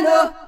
piano.